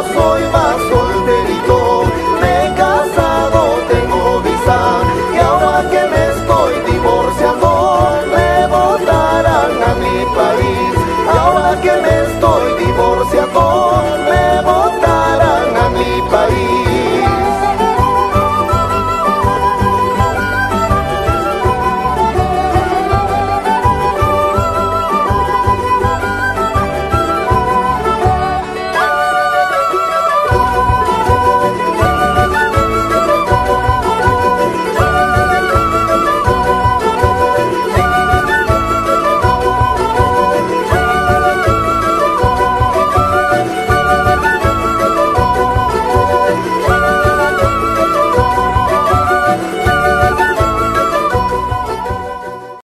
for you.